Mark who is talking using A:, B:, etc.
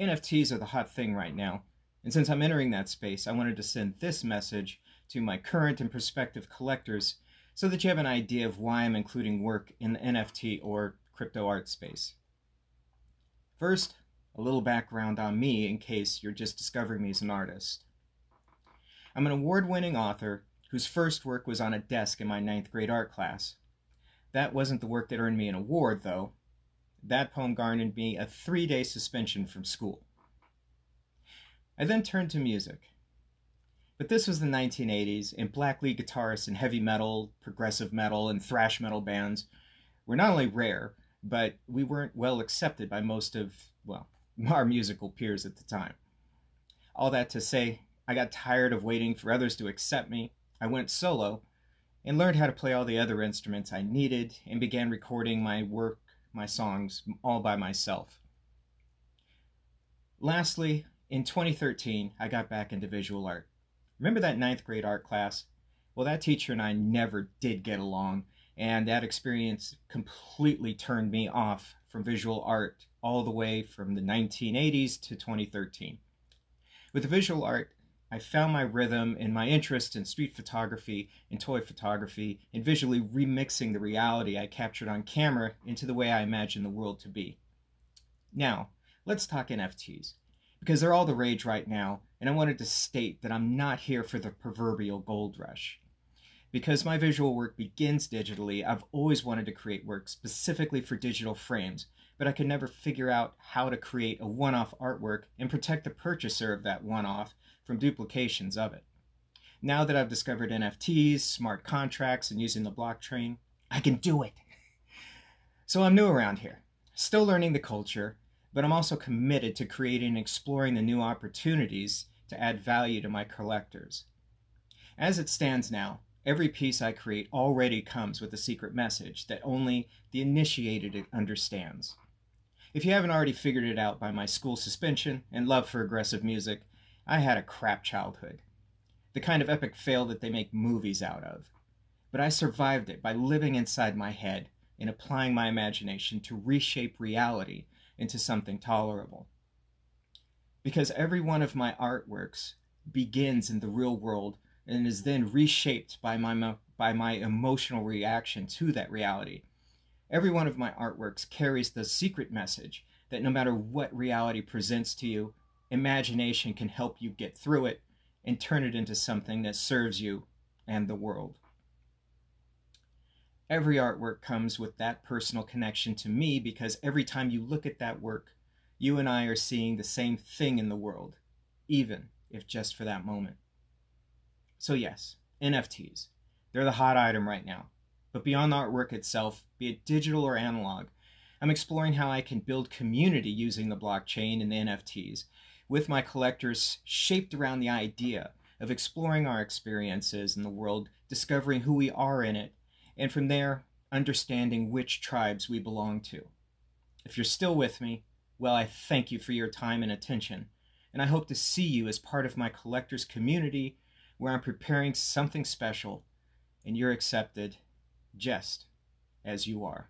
A: NFTs are the hot thing right now, and since I'm entering that space, I wanted to send this message to my current and prospective collectors so that you have an idea of why I'm including work in the NFT or crypto art space. First, a little background on me in case you're just discovering me as an artist. I'm an award winning author whose first work was on a desk in my ninth grade art class. That wasn't the work that earned me an award, though. That poem garnered me a three day suspension from school. I then turned to music. But this was the 1980s, and black lead guitarists in heavy metal, progressive metal, and thrash metal bands were not only rare, but we weren't well accepted by most of, well, our musical peers at the time. All that to say, I got tired of waiting for others to accept me. I went solo and learned how to play all the other instruments I needed and began recording my work, my songs, all by myself. Lastly, in 2013, I got back into visual art. Remember that ninth grade art class? Well, that teacher and I never did get along, and that experience completely turned me off from visual art all the way from the 1980s to 2013. With visual art, I found my rhythm and my interest in street photography and toy photography and visually remixing the reality I captured on camera into the way I imagine the world to be. Now, let's talk NFTs because they're all the rage right now, and I wanted to state that I'm not here for the proverbial gold rush. Because my visual work begins digitally, I've always wanted to create work specifically for digital frames, but I could never figure out how to create a one off artwork and protect the purchaser of that one off from duplications of it. Now that I've discovered NFTs, smart contracts, and using the blockchain, I can do it. So I'm new around here, still learning the culture, but I'm also committed to creating and exploring the new opportunities to add value to my collectors. As it stands now, every piece I create already comes with a secret message that only the initiated understands. If you haven't already figured it out by my school suspension and love for aggressive music, I had a crap childhood. The kind of epic fail that they make movies out of. But I survived it by living inside my head and applying my imagination to reshape reality into something tolerable. Because every one of my artworks begins in the real world and is then reshaped by my, by my emotional reaction to that reality. Every one of my artworks carries the secret message that no matter what reality presents to you, imagination can help you get through it and turn it into something that serves you and the world. Every artwork comes with that personal connection to me because every time you look at that work, you and I are seeing the same thing in the world, even if just for that moment. So, yes, NFTs. They're the hot item right now. But beyond the artwork itself, be it digital or analog, I'm exploring how I can build community using the blockchain and the NFTs, with my collectors shaped around the idea of exploring our experiences in the world, discovering who we are in it, and from there, understanding which tribes we belong to. If you're still with me, well, I thank you for your time and attention, and I hope to see you as part of my collectors community where I'm preparing something special and you're accepted just as you are.